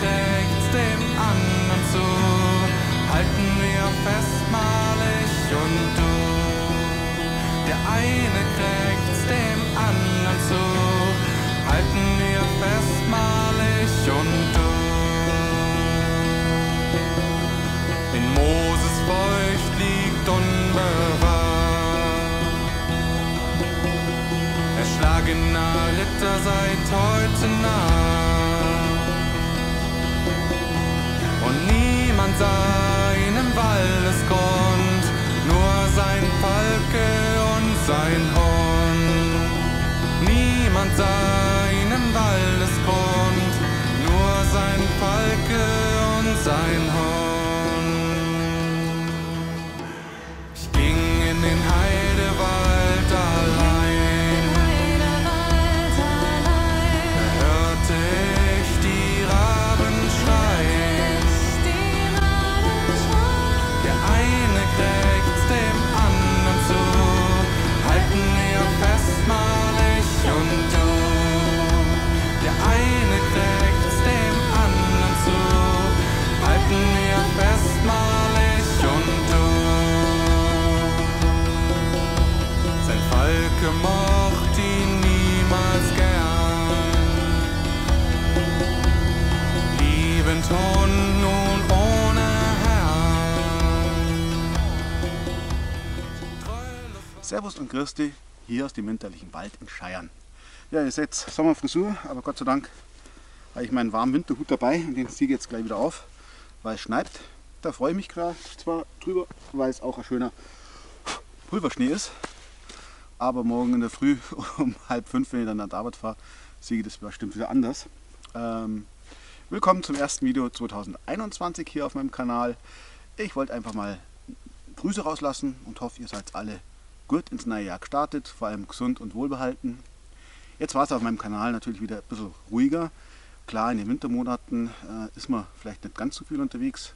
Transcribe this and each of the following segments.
krächzt dem anderen zu. Halten wir fest, mal ich und du. Der eine krächzt dem anderen zu. Halten wir fest, mal ich und du. In Moses feucht liegt unbewahrt. Erschlagener Ritter seit heute Nacht. Niemand seinem Waldesgrund, Und dich, hier aus dem winterlichen Wald in Scheiern. Ja, ihr seht Sommerfrisur, aber Gott sei Dank habe ich meinen warmen Winterhut dabei und den ziehe ich jetzt gleich wieder auf, weil es schneit. Da freue ich mich gerade zwar drüber, weil es auch ein schöner Pulverschnee ist. Aber morgen in der Früh um halb fünf, wenn ich dann an die Arbeit fahre, sehe ich das bestimmt wieder anders. Ähm, willkommen zum ersten Video 2021 hier auf meinem Kanal. Ich wollte einfach mal Grüße rauslassen und hoffe, ihr seid alle gut ins neue Jahr gestartet, vor allem gesund und wohlbehalten. Jetzt war es auf meinem Kanal natürlich wieder ein bisschen ruhiger. Klar, in den Wintermonaten äh, ist man vielleicht nicht ganz so viel unterwegs.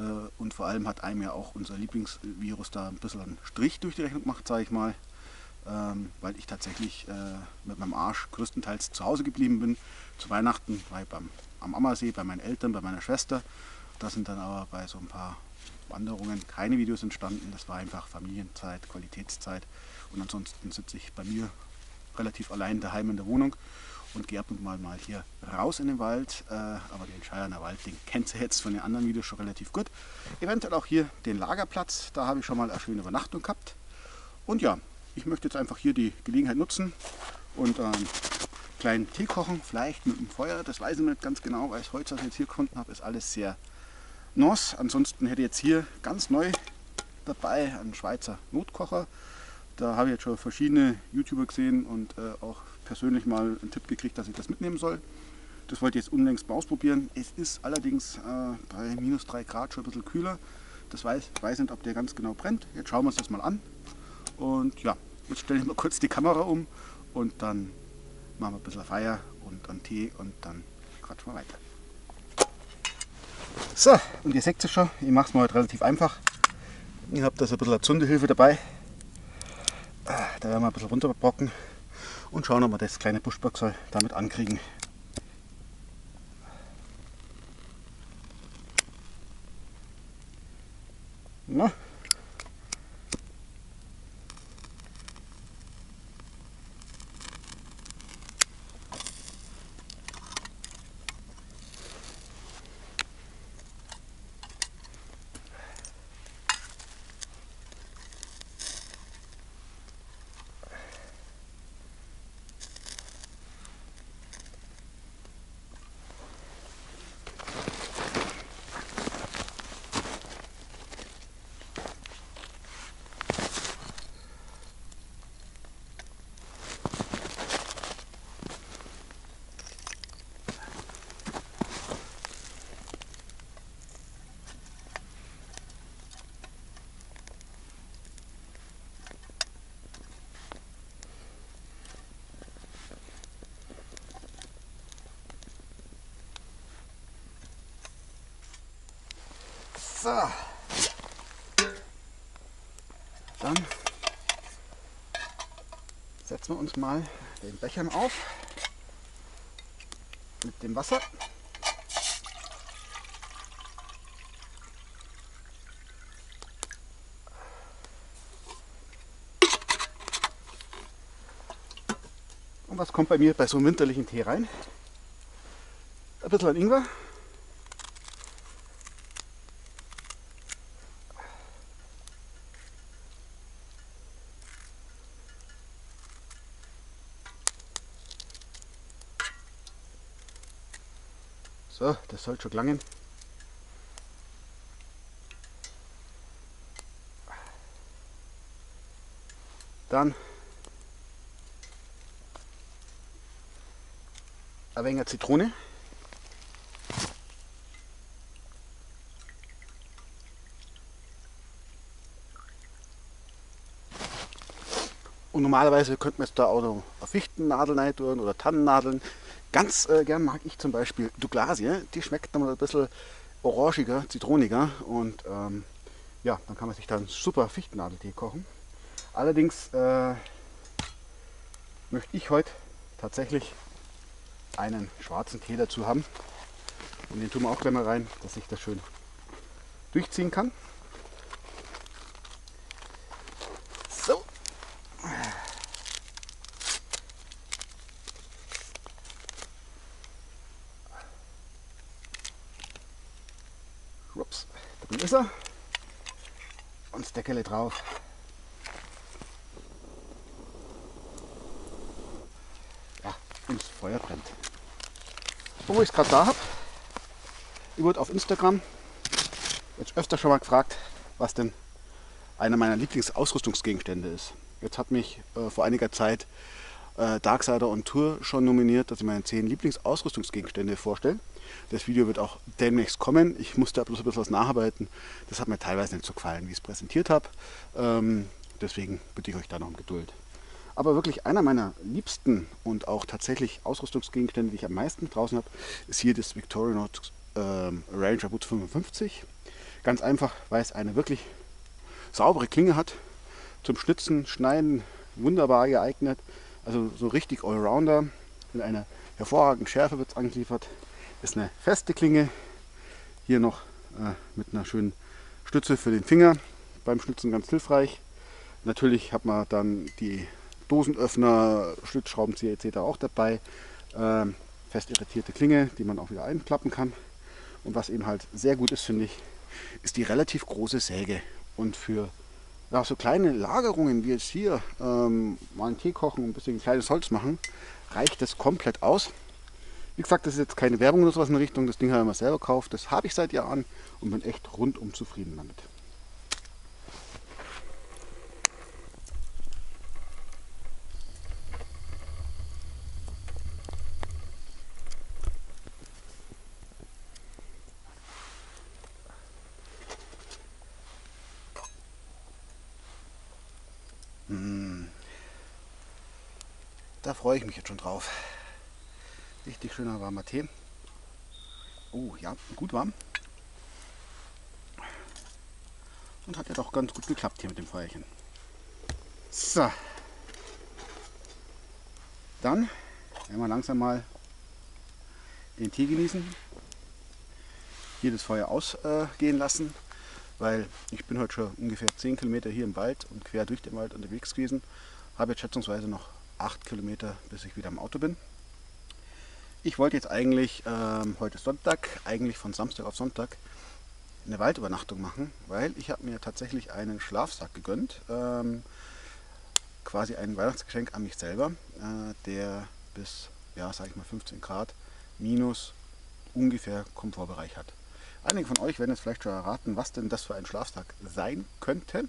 Äh, und vor allem hat einem ja auch unser Lieblingsvirus da ein bisschen einen Strich durch die Rechnung gemacht, sage ich mal. Ähm, weil ich tatsächlich äh, mit meinem Arsch größtenteils zu Hause geblieben bin. Zu Weihnachten war ich beim, am Ammersee bei meinen Eltern, bei meiner Schwester. Da sind dann aber bei so ein paar Wanderungen keine Videos entstanden. Das war einfach Familienzeit, Qualitätszeit. Und ansonsten sitze ich bei mir relativ allein daheim in der Wohnung und gehe ab und mal mal hier raus in den Wald. Äh, aber den Scheierner Wald, den kennt ihr jetzt von den anderen Videos schon relativ gut. Eventuell auch hier den Lagerplatz, da habe ich schon mal eine schöne Übernachtung gehabt. Und ja, ich möchte jetzt einfach hier die Gelegenheit nutzen und ähm, kleinen Tee kochen, vielleicht mit dem Feuer. Das weiß ich nicht ganz genau, weil das Holz, das ich jetzt hier gefunden habe, ist alles sehr Noss. Ansonsten hätte ich jetzt hier ganz neu dabei einen Schweizer Notkocher. Da habe ich jetzt schon verschiedene YouTuber gesehen und äh, auch persönlich mal einen Tipp gekriegt, dass ich das mitnehmen soll. Das wollte ich jetzt unlängst mal ausprobieren. Es ist allerdings äh, bei minus 3 Grad schon ein bisschen kühler. Das weiß, ich weiß nicht, ob der ganz genau brennt. Jetzt schauen wir uns das mal an. Und ja, jetzt stelle ich mal kurz die Kamera um und dann machen wir ein bisschen Feier und einen Tee und dann quatschen wir weiter. So, und ihr seht es schon, ich mache es mal heute relativ einfach. Ich habe da so ein bisschen eine Zündehilfe dabei. Ah, Da werden wir ein bisschen runterbrocken und schauen, ob wir das kleine Buschboxer damit ankriegen. Na? So. Dann setzen wir uns mal den Becher auf mit dem Wasser. Und was kommt bei mir bei so einem winterlichen Tee rein? Ein bisschen an Ingwer, das soll schon gelangen. Dann ein wenig Zitrone. Und normalerweise könnte man jetzt da auch noch Fichtennadeln rein tun oder Tannennadeln. Ganz äh, gern mag ich zum Beispiel Douglasie. Die schmeckt dann ein bisschen orangiger, zitroniger. Und ähm, ja, dann kann man sich dann super Fichtennadeltee kochen. Allerdings äh, möchte ich heute tatsächlich einen schwarzen Tee dazu haben. Und den tun wir auch gleich mal rein, dass ich das schön durchziehen kann. So. Ups, da ist er. Deckel drauf. Ja, und das Feuer brennt. Wo ich es gerade da habe, ich wurde auf Instagram jetzt öfter schon mal gefragt, was denn einer meiner Lieblingsausrüstungsgegenstände ist. Jetzt hat mich äh, vor einiger Zeit äh, Darksider on Tour schon nominiert, dass ich meine 10 Lieblingsausrüstungsgegenstände vorstelle. Das Video wird auch demnächst kommen. Ich musste bloß ein bisschen was nacharbeiten. Das hat mir teilweise nicht so gefallen, wie ich es präsentiert habe. Ähm, deswegen bitte ich euch da noch um Geduld. Aber wirklich einer meiner liebsten und auch tatsächlich Ausrüstungsgegenstände, die ich am meisten draußen habe, ist hier das Victorinox ähm, Ranger Boot 55. Ganz einfach, weil es eine wirklich saubere Klinge hat. Zum Schnitzen, Schneiden wunderbar geeignet. Also so richtig Allrounder. In einer hervorragenden Schärfe wird es angeliefert. Ist eine feste Klinge. Hier noch äh, mit einer schönen Stütze für den Finger. Beim Schnitzen ganz hilfreich. Natürlich hat man dann die Dosenöffner, Schlitzschraubenzieher etc. auch dabei. Ähm, fest irritierte Klinge, die man auch wieder einklappen kann. Und was eben halt sehr gut ist, finde ich, ist die relativ große Säge. Und für ja, so kleine Lagerungen wie jetzt hier, ähm, mal einen Tee kochen und ein bisschen kleines Holz machen, reicht das komplett aus. Wie gesagt, das ist jetzt keine Werbung oder sowas in Richtung. Das Ding habe ich mir selber gekauft. Das habe ich seit Jahren und bin echt rundum zufrieden damit. Da freue ich mich jetzt schon drauf. Richtig schöner warmer Tee. Oh ja, gut warm. Und hat ja doch ganz gut geklappt hier mit dem Feuerchen. So. Dann werden wir langsam mal den Tee genießen. Hier das Feuer ausgehen äh, lassen, weil ich bin heute schon ungefähr 10 Kilometer hier im Wald und quer durch den Wald unterwegs gewesen. Habe jetzt schätzungsweise noch 8 Kilometer, bis ich wieder im Auto bin. Ich wollte jetzt eigentlich, ähm, heute Sonntag, eigentlich von Samstag auf Sonntag eine Waldübernachtung machen, weil ich habe mir tatsächlich einen Schlafsack gegönnt. Ähm, quasi ein Weihnachtsgeschenk an mich selber, äh, der bis, ja, sage ich mal 15 Grad minus ungefähr Komfortbereich hat. Einige von euch werden jetzt vielleicht schon erraten, was denn das für ein Schlafsack sein könnte.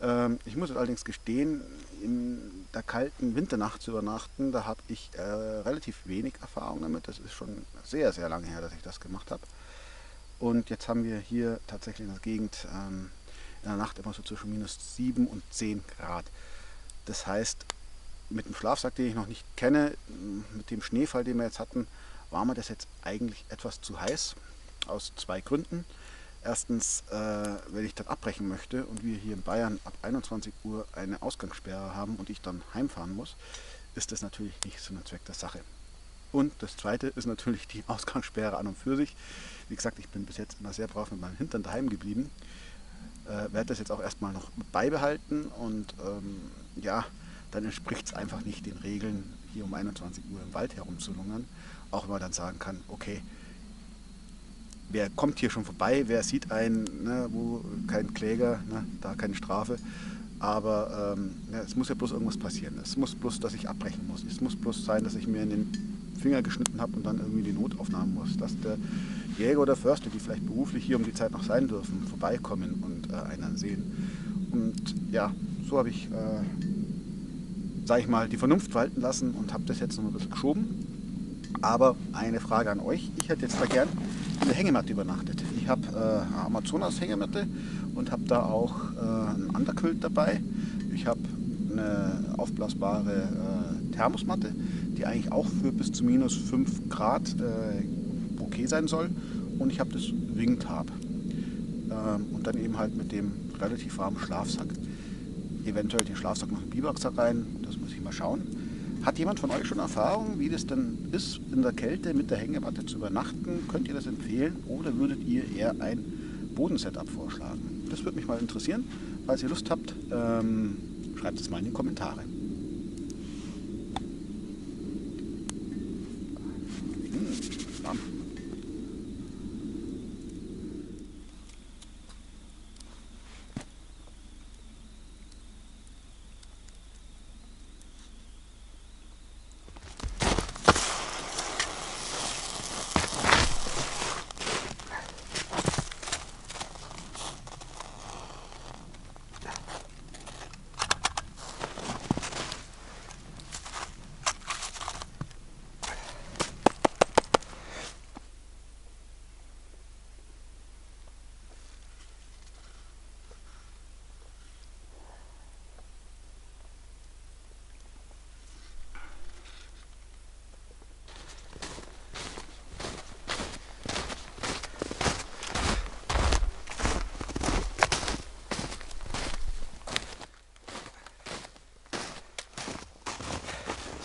Ähm, ich muss allerdings gestehen, in der kalten Winternacht zu übernachten, da habe ich äh, relativ wenig Erfahrung damit. Das ist schon sehr, sehr lange her, dass ich das gemacht habe. Und jetzt haben wir hier tatsächlich in der Gegend ähm, in der Nacht immer so zwischen minus 7 und 10 Grad. Das heißt, mit dem Schlafsack, den ich noch nicht kenne, mit dem Schneefall, den wir jetzt hatten, war mir das jetzt eigentlich etwas zu heiß. Aus zwei Gründen. Erstens, äh, wenn ich dann abbrechen möchte und wir hier in Bayern ab 21 Uhr eine Ausgangssperre haben und ich dann heimfahren muss, ist das natürlich nicht so ein Zweck der Sache. Und das zweite ist natürlich die Ausgangssperre an und für sich. Wie gesagt, ich bin bis jetzt immer sehr brav mit meinem Hintern daheim geblieben. Äh, werde das jetzt auch erstmal noch beibehalten und ähm, ja, dann entspricht es einfach nicht den Regeln hier um 21 Uhr im Wald herumzulungern, auch wenn man dann sagen kann, okay, wer kommt hier schon vorbei, wer sieht einen, ne, wo kein Kläger, ne, da keine Strafe. Aber ähm, ja, es muss ja bloß irgendwas passieren. Es muss bloß, dass ich abbrechen muss. Es muss bloß sein, dass ich mir in den Finger geschnitten habe und dann irgendwie die Notaufnahme muss. Dass der Jäger oder Förster, die vielleicht beruflich hier um die Zeit noch sein dürfen, vorbeikommen und äh, einen sehen. Und ja, so habe ich, äh, sage ich mal, die Vernunft walten lassen und habe das jetzt noch ein bisschen geschoben. Aber eine Frage an euch. Ich hätte jetzt da gern in der Hängematte übernachtet. Ich habe äh, Amazonas Hängematte und habe da auch äh, einen Underquilt dabei. Ich habe eine aufblasbare äh, Thermosmatte, die eigentlich auch für bis zu minus 5 Grad äh, okay sein soll. Und ich habe das Wingtab. Ähm, und dann eben halt mit dem relativ warmen Schlafsack. Eventuell den Schlafsack noch in den Biwaksack rein, das muss ich mal schauen. Hat jemand von euch schon Erfahrung, wie das denn ist, in der Kälte mit der Hängematte zu übernachten? Könnt ihr das empfehlen oder würdet ihr eher ein Bodensetup vorschlagen? Das würde mich mal interessieren. Falls ihr Lust habt, ähm, schreibt es mal in die Kommentare. Hm, warm.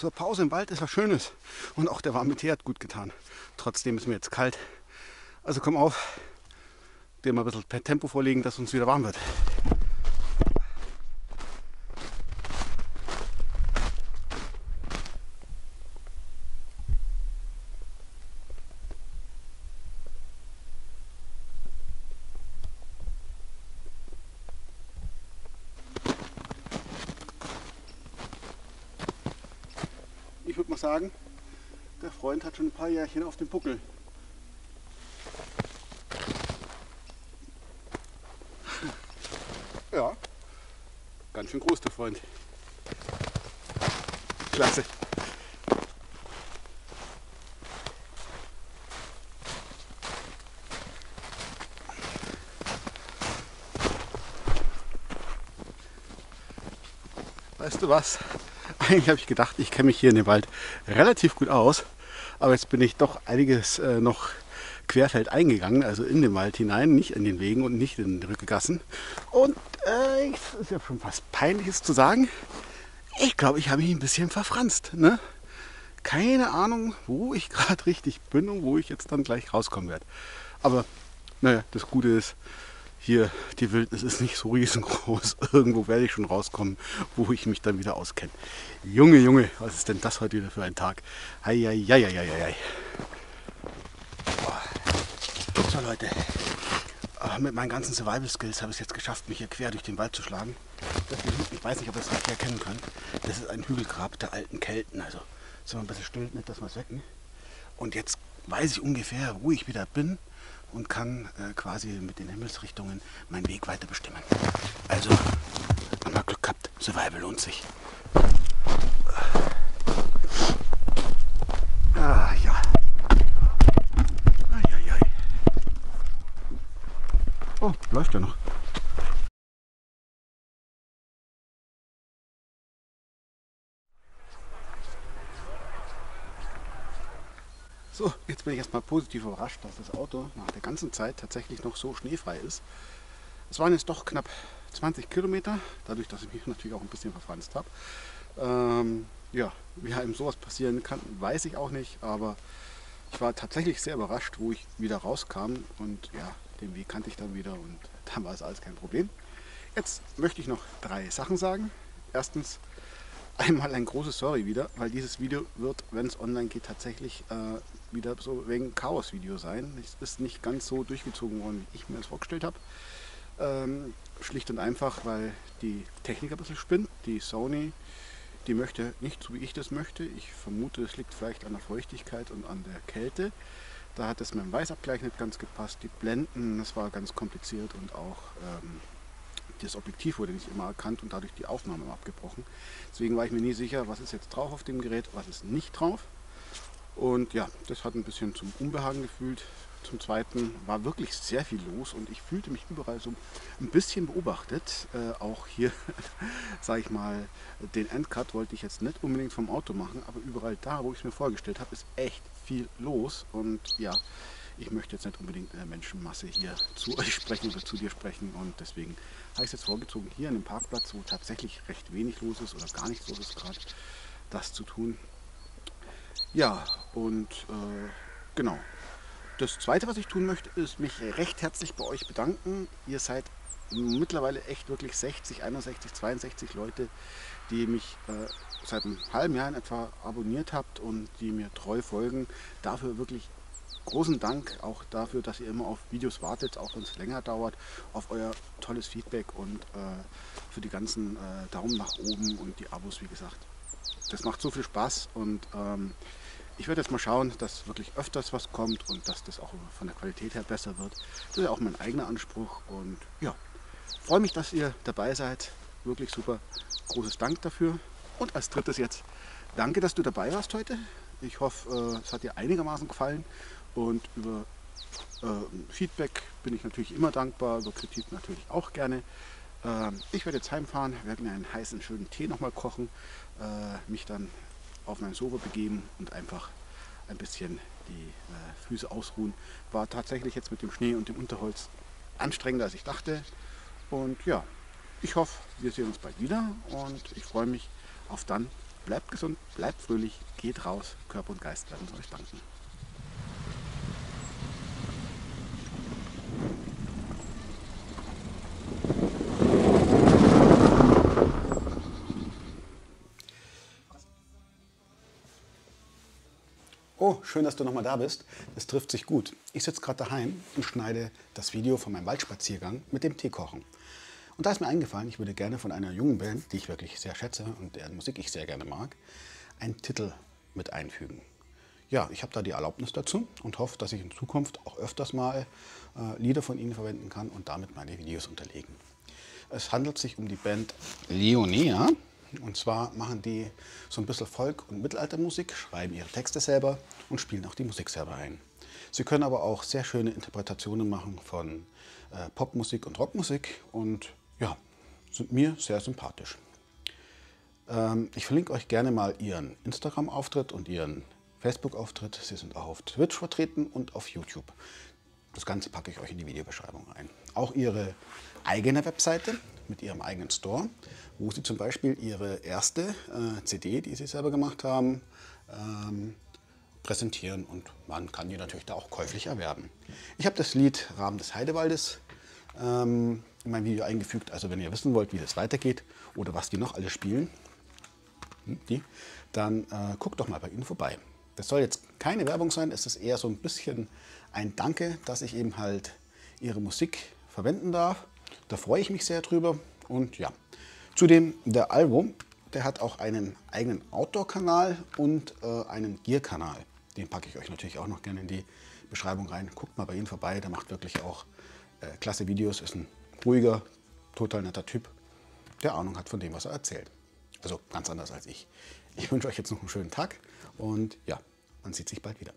So, Pause im Wald ist was Schönes. Und auch der warme Tee hat gut getan. Trotzdem ist mir jetzt kalt. Also komm auf, dir mal ein bisschen Tempo vorlegen, dass uns wieder warm wird. Würde mal sagen, der Freund hat schon ein paar Jährchen auf dem Buckel. Ja, ganz schön groß der Freund. Klasse. Weißt du was? Eigentlich habe ich gedacht, ich kenne mich hier in dem Wald relativ gut aus. Aber jetzt bin ich doch einiges äh, noch querfeld eingegangen, also in den Wald hinein, nicht in den Wegen und nicht in den Rückegassen. Und äh, es ist ja schon fast peinliches zu sagen. Ich glaube, ich habe mich ein bisschen verfranst. Ne? Keine Ahnung, wo ich gerade richtig bin und wo ich jetzt dann gleich rauskommen werde. Aber naja, das Gute ist, hier die Wildnis ist nicht so riesengroß. Irgendwo werde ich schon rauskommen, wo ich mich dann wieder auskenne. Junge, Junge, was ist denn das heute wieder für ein Tag? Eieieiei. So Leute, mit meinen ganzen Survival Skills habe ich es jetzt geschafft, mich hier quer durch den Wald zu schlagen. Ich weiß nicht, ob ihr es richtig erkennen könnt. Das ist ein Hügelgrab der alten Kelten. Also so ein bisschen still, nicht, dass wir es wecken. Und jetzt weiß ich ungefähr, wo ich wieder bin und kann äh, quasi mit den Himmelsrichtungen meinen Weg weiter bestimmen. Also, wir Glück gehabt. Survival lohnt sich. Ah, ja. Eieiei. Oh, läuft ja noch. Jetzt bin ich erstmal positiv überrascht, dass das Auto nach der ganzen Zeit tatsächlich noch so schneefrei ist. Es waren jetzt doch knapp 20 Kilometer, dadurch, dass ich mich natürlich auch ein bisschen verfranst habe. Ähm, ja, wie einem sowas passieren kann, weiß ich auch nicht, aber ich war tatsächlich sehr überrascht, wo ich wieder rauskam und ja, den Weg kannte ich dann wieder und dann war es alles kein Problem. Jetzt möchte ich noch drei Sachen sagen. Erstens, einmal ein großes Sorry wieder, weil dieses Video wird, wenn es online geht, tatsächlich äh, wieder so wegen Chaos-Video sein. Es ist nicht ganz so durchgezogen worden, wie ich mir das vorgestellt habe. Ähm, schlicht und einfach, weil die Technik ein bisschen spinnt. Die Sony, die möchte nicht so, wie ich das möchte. Ich vermute, es liegt vielleicht an der Feuchtigkeit und an der Kälte. Da hat es mit dem Weißabgleich nicht ganz gepasst. Die Blenden, das war ganz kompliziert und auch ähm, das Objektiv wurde nicht immer erkannt und dadurch die Aufnahme abgebrochen. Deswegen war ich mir nie sicher, was ist jetzt drauf auf dem Gerät, was ist nicht drauf. Und ja, das hat ein bisschen zum Unbehagen gefühlt. Zum Zweiten war wirklich sehr viel los und ich fühlte mich überall so ein bisschen beobachtet. Äh, auch hier, sage ich mal, den Endcut wollte ich jetzt nicht unbedingt vom Auto machen, aber überall da, wo ich es mir vorgestellt habe, ist echt viel los. Und ja, ich möchte jetzt nicht unbedingt in der Menschenmasse hier zu euch sprechen oder zu dir sprechen und deswegen habe ich es jetzt vorgezogen, hier an dem Parkplatz, wo tatsächlich recht wenig los ist oder gar nichts los ist gerade, das zu tun. Ja, und äh, genau. Das zweite, was ich tun möchte, ist mich recht herzlich bei euch bedanken. Ihr seid mittlerweile echt wirklich 60, 61, 62 Leute, die mich äh, seit einem halben Jahr in etwa abonniert habt und die mir treu folgen. Dafür wirklich großen Dank auch dafür, dass ihr immer auf Videos wartet, auch wenn es länger dauert, auf euer tolles Feedback und äh, für die ganzen äh, Daumen nach oben und die Abos, wie gesagt. Das macht so viel Spaß und ähm, ich werde jetzt mal schauen, dass wirklich öfters was kommt und dass das auch von der Qualität her besser wird. Das ist ja auch mein eigener Anspruch und ja, freue mich, dass ihr dabei seid. Wirklich super. Großes Dank dafür. Und als drittes jetzt, danke, dass du dabei warst heute. Ich hoffe, äh, es hat dir einigermaßen gefallen und über äh, Feedback bin ich natürlich immer dankbar, über Kritik natürlich auch gerne. Ähm, ich werde jetzt heimfahren, werde mir einen heißen, schönen Tee nochmal kochen, äh, mich dann auf mein Sofa begeben und einfach ein bisschen die äh, Füße ausruhen. War tatsächlich jetzt mit dem Schnee und dem Unterholz anstrengender als ich dachte. Und ja, ich hoffe, wir sehen uns bald wieder und ich freue mich auf dann. Bleibt gesund, bleibt fröhlich, geht raus, Körper und Geist werden euch danken. Oh, schön, dass du nochmal da bist. Das trifft sich gut. Ich sitze gerade daheim und schneide das Video von meinem Waldspaziergang mit dem Teekochen. Und da ist mir eingefallen, ich würde gerne von einer jungen Band, die ich wirklich sehr schätze und deren Musik ich sehr gerne mag, einen Titel mit einfügen. Ja, ich habe da die Erlaubnis dazu und hoffe, dass ich in Zukunft auch öfters mal äh, Lieder von ihnen verwenden kann und damit meine Videos unterlegen. Es handelt sich um die Band Leonea und zwar machen die so ein bisschen Volk- und Mittelaltermusik, schreiben ihre Texte selber und spielen auch die Musik selber ein. Sie können aber auch sehr schöne Interpretationen machen von äh, Popmusik und Rockmusik und ja, sind mir sehr sympathisch. Ähm, ich verlinke euch gerne mal ihren Instagram-Auftritt und ihren Facebook-Auftritt. Sie sind auch auf Twitch vertreten und auf YouTube. Das Ganze packe ich euch in die Videobeschreibung ein. Auch ihre eigene Webseite mit ihrem eigenen Store, wo sie zum Beispiel ihre erste äh, CD, die sie selber gemacht haben, ähm, präsentieren und man kann die natürlich da auch käuflich erwerben. Ich habe das Lied Rahmen des Heidewaldes ähm, in mein Video eingefügt, also wenn ihr wissen wollt, wie das weitergeht oder was die noch alle spielen, hm, die, dann äh, guckt doch mal bei ihnen vorbei. Das soll jetzt keine Werbung sein, es ist eher so ein bisschen ein Danke, dass ich eben halt ihre Musik verwenden darf da freue ich mich sehr drüber. Und ja, zudem der Alvo, der hat auch einen eigenen Outdoor-Kanal und äh, einen Gear-Kanal. Den packe ich euch natürlich auch noch gerne in die Beschreibung rein. Guckt mal bei ihm vorbei, der macht wirklich auch äh, klasse Videos, ist ein ruhiger, total netter Typ, der Ahnung hat von dem, was er erzählt. Also ganz anders als ich. Ich wünsche euch jetzt noch einen schönen Tag und ja, man sieht sich bald wieder.